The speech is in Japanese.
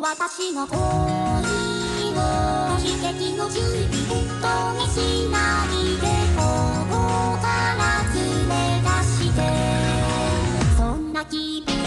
私の恋を悲劇の準備とにしないでここから連れ出して。そんな君